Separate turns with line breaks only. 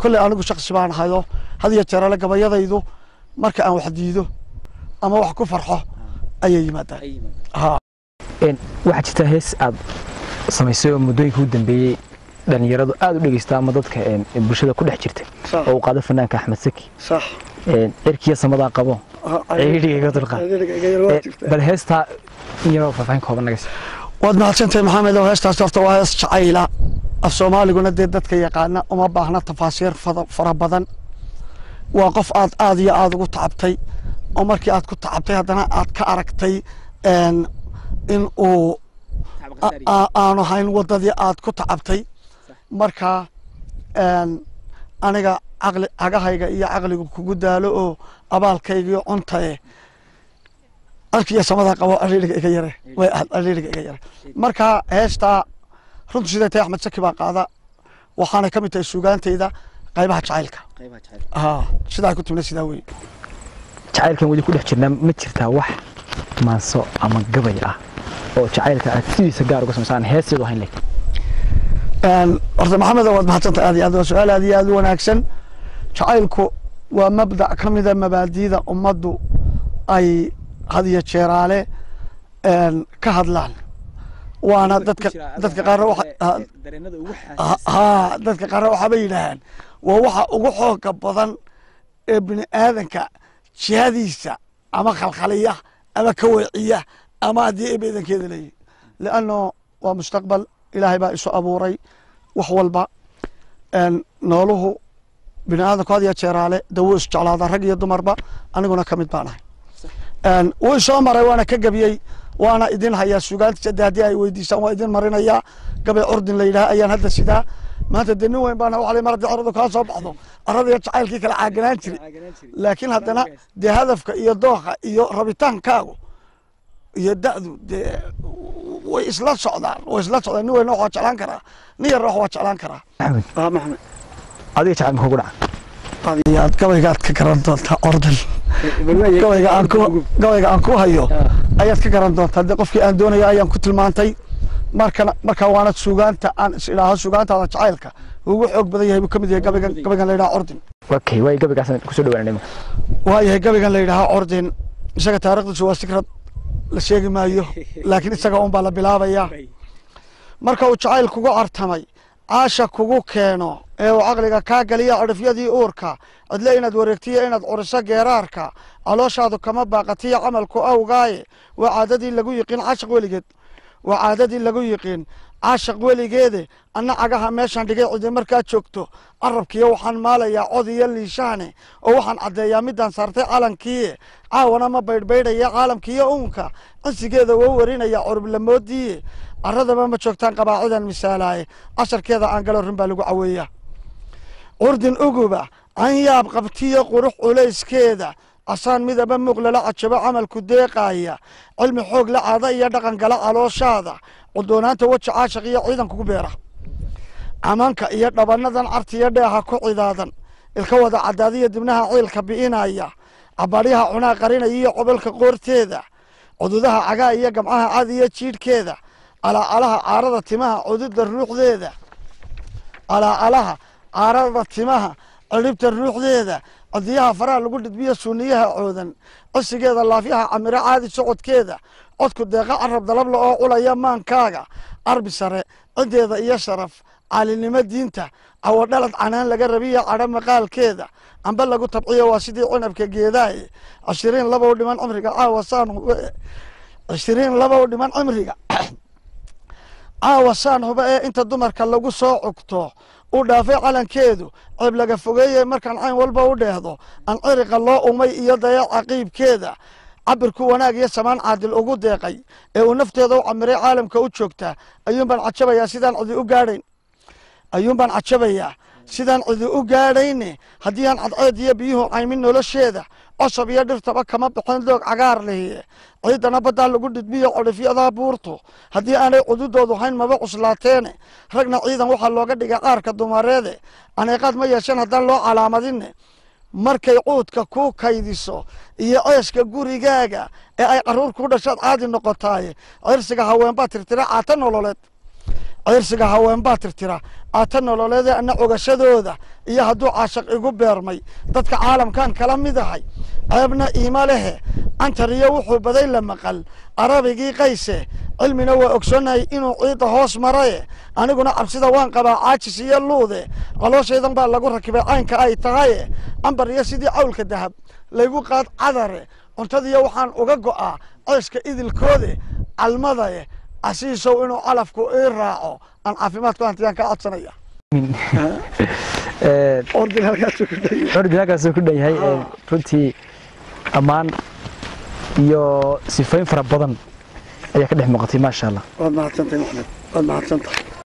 kolley anigu shaksi baan hayo had iyo jeerale gabayadaydu marka aan wax diido ama wax ku farxo ayay yimaadaan.
Waxaa jirta hees aad samaysay oo muddooyinka u dambeeyey dhalinyaradu aad u dhegeysta ama dadka bulshada ku dhex jirta. Oo uu qaado fanaanka axmed saki
sax.
Cirkiya samadaa qabo. Ciidhiga iga dulqaad.
waa jirtaa.
bal heestaa yaroo faahfaahin kooban nagas
waad mahadsantahay maxamed oo heestaas horta waa hees jacayla af soomaaliguna dee dadka yaqaana uma baahna tafaasiir fara badan. Waa qof aad aad iyo aad ugu tacabtay oo markii aad ku tacabtay haddana aad ka aragtay in uu aanu hayn wadadii aad ku tacabtay. Marka aniga caqli cagahayga iyo caqligu kugu daalo oo abaalkaygiyo cuntae alkiya samada qabo ariiriga iga yare. Way ahayd ariiriga iga yare. Marka heestaa runtu siday tahay axmed saki baa qaada? Waxaana ka mid tahay suugaantayda qaybaha jacaylka. Sidaa ku timna sidaa wey
jacaylkan weli ku dhex jirnaa ma jirtaa wax maanso ama gabay ah oo jacaylka aad sidiisa gaar uga samaysaan heesteedu hayn leh
Een, horta maxamed waad mahadsantahay aad iyo aad waa su'aal aad iyo aad u wanaagsan. Jacaylku waa mabdac ka mida mabaadiida ummaddu ay had iyo jeeraale ka hadlaan waana dadka dadka qaarna haa dadka qaarna waxaabay yidhaahaan waa waxa ugu xooga badan ee bini aadanka jihadiisa ama khalkhaliya ama ka weeciya ama haddii ay beedankeeda leeyihiin lianno waa mustaqbal ilaahay baa isu abuuray wax walba. Nooluhu bini aadanku had iyo jeeraale dawo isjeclaada rag iyo dumarba aniguna ka mid baan ahay. Wuu soo maray waana ka gebiyey waana idin hayaa sugaanta de haddii ay weydiisaan waa idin marinayaa gabay curdin la yidhaha ayaan hadda sidaa maanta de nin weyn baana la mar haddii caradu kaa soo baxdo carada iyo jacaylkii kala caaganaan jiri laakiin haddana dee hadafka iyo dooqa iyo rabitaankaagu iyo da'du dee way isla socdaan way isla socdaan nin weyn wax waa jeclaan karaa nin yarna wax waa jeclaan karaa maxamed
adiga jacayl muxuu ku dhaca
aad gabaygaad ka garan doontaa ordan gabayga aan ku gabayga aan ku hayo ayaad ka garan doontaa? Dee qofkii aan doonaya ayaan ku tilmaantay. Marka waana sugaanta aan is idhaaho sugaantaada jacaylka. Ugu xoog badan yahay buu ka mid yahay gabaygan gabaygan la yidhaha ordin.
Okay waay gabaygaasaan ku soo dhawaanay
waayahay gabaygan la yidhaha ordin. Isaga taariikhdiisu waa sikrad la sheegi maayo. Laakiin isaga un baa la bilaabaya. Marka uu jacayl kugu cartamay caasha kugu keeno. Ee uu caqliga kaa galiya cidhifyadii uurka. Cidle inaad wareegtiyo inaad curiso geeraarka. Calooshaadu kama baaqatiyo camalku awgaaye waa caadadii lagu yiqiin caashaq weligeed. Waa caadadii lagu yiqiin caashaq weligeede anna cagaha meeshaan dhigay cidi markaa joogto. Carabkiyo waxaan maalayaa cod iyo liishaane. Oo waxaan caddeeyaa midaan saartay calankiie caawana ma baydhbaydhaya caalamkiiyo uunka. Cisigeeda wou warinaya curublamoodiiye caradaba ma joogtaan qabaacidan misaalaaye casharkeeda aan galo run baa lagu caweeyaa curdin uguba canyaab qabtiyo qurux culayskeeda casaan midaba muuq lala cajabo camalku deeqaaya. Cilmi xoog la caada iyo dhaqan gala calooshaada. Cudoonaanta weji caashaq iyo ciidan kugu beera. Camanka iyo dhabanadan cartiyo dheeha ku cidaadan. Ilka wada cadaadiya dibnaha ciilka bi'inaya cabaadyaha cunaa qarinaya iyo cobolka qoorteeda. Cududaha cagaa iyo gamcaha cad iyo jiidhkeeda calaacalaha caarada timaha cududda ruuxdeeda. Calaacalaha caarada timaha ciribta ruuxdeeda. Codiyaha faraha lagu dhidbiyo suuniyaha coodan. Cisigeeda laafyaha camiro caadi socodkeeda. Codku deeqa carab dalabla oo culaya maankaaga. Carbi sare cideeda iyo sharaf. Caalinimo diinta. Cawadhalad canaan laga rabiya cadho maqaalkeeda. Amba lagu tabciyo waa sidii cinabka geedaaye cishiriin labow dhiman cimriga caawa saan cishiriin labow dhiman cimriga caawa saan huba ee inta dumarka lagu soo cugto. U dhaafay calankeedu ceeb laga fogeeye markaan cayn walba u dheehdo. Aan ciriqa loo umay iyo dayaca qiibkeeda cabirku wanaag iyo samaan caadil ugu deeqay. Ee uu nafteeda u camiray caalamka u joogtaa ayuun baan cajabayaa sidaan cidi u gaadhayn. Ayuun cajabayaa sidaan cidi u gaadhayne. Haddii aan cadceed iyo biyuhu caymin nolosheeda cosab iyo dhirtaba kama bixin doog cagaar lehiye ciidana baddaa lagu dhidbiyo codhifyadaa buurtu. Haddii aanay cududoodu hayn maba cuslaateene ragna ciidan waxaa looga dhigay qaarka dumareede aneeqaad ma yeesheen haddaan loo calaamadine markay cuudka ku kaydiso iyo ceeska gurigaaga ee ay carruur ku dhashaad caadi noqotaaye cirsiga haweenbaa tirtira caata nololeed. Cirsiga haweenbaa tirtira aata nololeede anna cogashadooda iyo hadduu caashaq igu beermay dadka caalamkan kala mid ahay. Ceebna iima lehe antariyo wuxuu baday la maqal arabigii qayse cilmina waa ogsoonnahay inuu ciidda hoos maraye. Aniguna cabsida waan qabaa caajis iyo luude. Qalooshaydan baa lagu rakibay caynka ay tahaye. Ambar iyo sidii cawlka dahab laygu qaad cadare. Cuntadiyo waxaan uga go'aa ceeska idilkoode calmadaye casiisow inuu calafku ii raaco aan caafimaadku hantiyaan ka codsanaya. Ordin halkaasuu ku dhay
ordinakaasuu ku dhan yahay ee, runtii ammaan iyo sifooyin fara badan ayaa ka dhex muuqatay maasha allah.
Waad mahadsantahay maxmed waad mahadsantahay